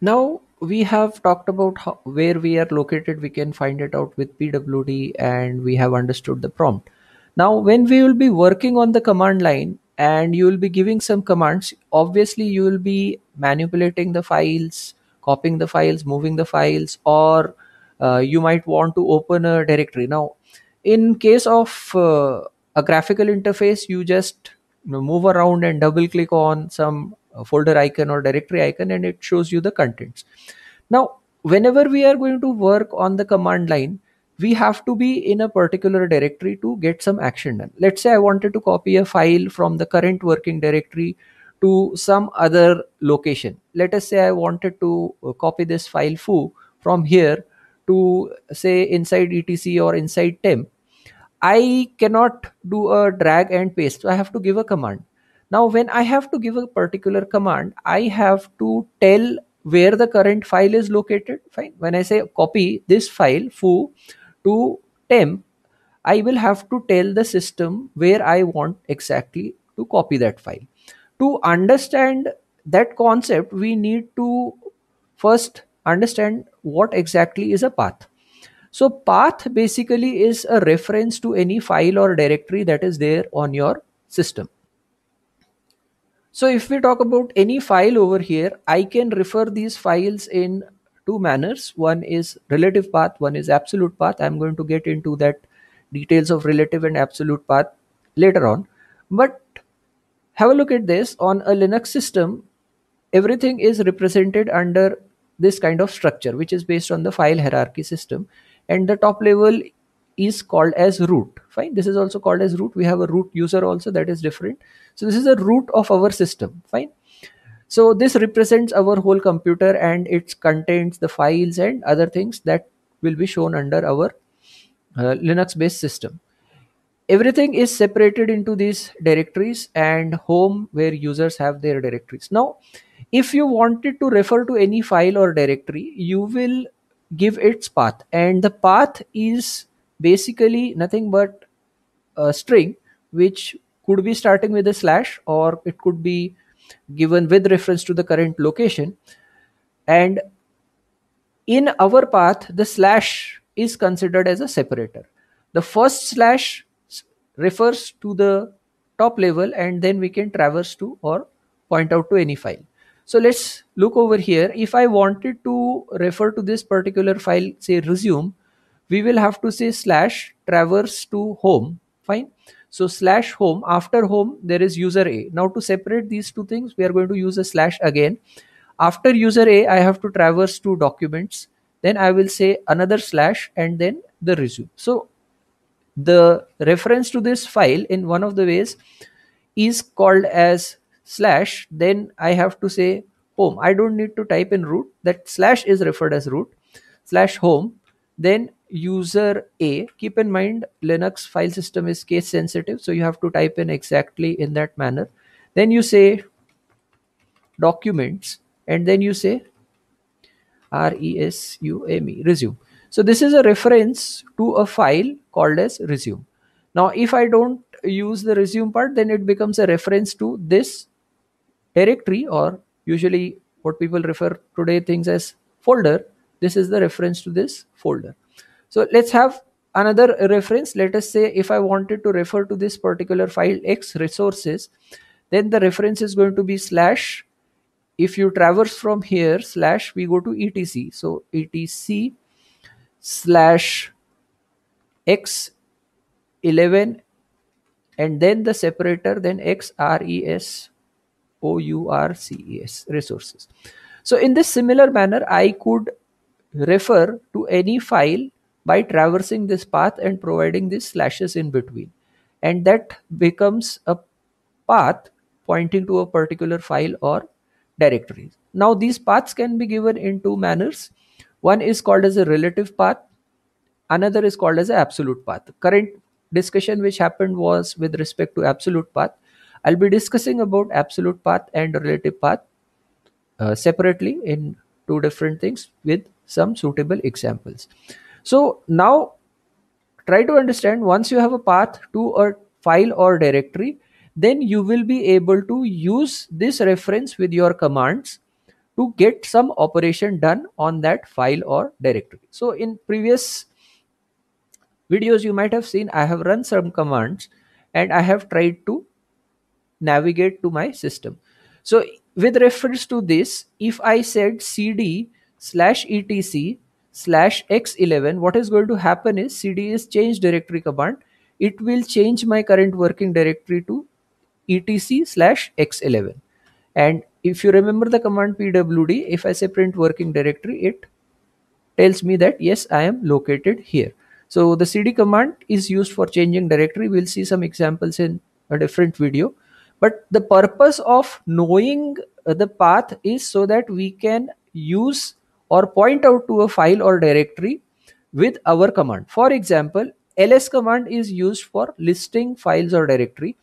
Now we have talked about how, where we are located. We can find it out with pwd and we have understood the prompt. Now when we will be working on the command line and you will be giving some commands, obviously you will be manipulating the files, copying the files, moving the files or uh, you might want to open a directory. Now in case of uh, a graphical interface, you just move around and double click on some folder icon or directory icon and it shows you the contents. Now whenever we are going to work on the command line we have to be in a particular directory to get some action done. Let's say i wanted to copy a file from the current working directory to some other location. Let us say i wanted to uh, copy this file foo from here to say inside etc or inside temp. I cannot do a drag and paste so i have to give a command now, when I have to give a particular command, I have to tell where the current file is located. Fine. When I say copy this file foo to temp, I will have to tell the system where I want exactly to copy that file. To understand that concept, we need to first understand what exactly is a path. So path basically is a reference to any file or directory that is there on your system. So if we talk about any file over here, I can refer these files in two manners. One is relative path, one is absolute path. I'm going to get into that details of relative and absolute path later on. But have a look at this on a Linux system. Everything is represented under this kind of structure, which is based on the file hierarchy system. And the top level is called as root. Fine. This is also called as root. We have a root user also. That is different. So this is a root of our system. Fine. So this represents our whole computer and it contains the files and other things that will be shown under our uh, linux based system. Everything is separated into these directories and home where users have their directories. Now if you wanted to refer to any file or directory you will give its path. And the path is basically nothing but a string which could be starting with a slash or it could be given with reference to the current location. And in our path the slash is considered as a separator. The first slash refers to the top level and then we can traverse to or point out to any file. So let's look over here. If i wanted to refer to this particular file say resume we will have to say slash traverse to home. Fine. So slash home after home there is user a. Now to separate these two things we are going to use a slash again. After user a i have to traverse to documents. Then i will say another slash and then the resume. So the reference to this file in one of the ways is called as slash. Then i have to say home. I don't need to type in root. That slash is referred as root. Slash home. Then user a keep in mind linux file system is case sensitive so you have to type in exactly in that manner. Then you say documents and then you say resume resume. So this is a reference to a file called as resume. Now if i don't use the resume part then it becomes a reference to this directory or usually what people refer today things as folder. This is the reference to this folder so let's have another reference. Let us say if I wanted to refer to this particular file x resources, then the reference is going to be slash. If you traverse from here slash, we go to etc. So etc slash x 11 and then the separator then x r e s o u r c e s resources so in this similar manner i could refer to any file by traversing this path and providing these slashes in between. And that becomes a path pointing to a particular file or directory now these paths can be given in two manners. One is called as a relative path. Another is called as an absolute path. Current discussion which happened was with respect to absolute path. I'll be discussing about absolute path and relative path uh, separately in two different things with some suitable examples so now try to understand once you have a path to a file or directory, then you will be able to use this reference with your commands to get some operation done on that file or directory. So in previous videos you might have seen I have run some commands and I have tried to navigate to my system. So with reference to this, if I said cd slash etc slash x11, what is going to happen is cd is change directory command. It will change my current working directory to etc slash x11. And if you remember the command pwd, if I say print working directory, it tells me that yes, I am located here. So the cd command is used for changing directory. We'll see some examples in a different video but the purpose of knowing uh, the path is so that we can use or point out to a file or directory with our command. For example ls command is used for listing files or directory.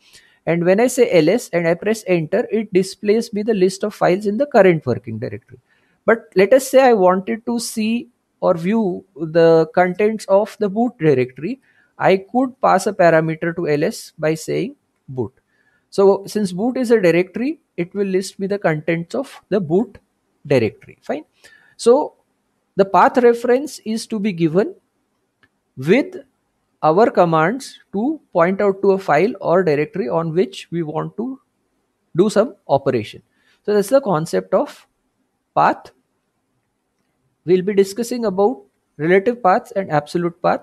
And when i say ls and i press enter it displays me the list of files in the current working directory. But let us say i wanted to see or view the contents of the boot directory. I could pass a parameter to ls by saying boot. So since boot is a directory, it will list me the contents of the boot directory. Fine. So the path reference is to be given with our commands to point out to a file or directory on which we want to do some operation. So that's the concept of path. We'll be discussing about relative paths and absolute path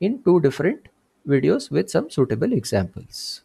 in two different videos with some suitable examples.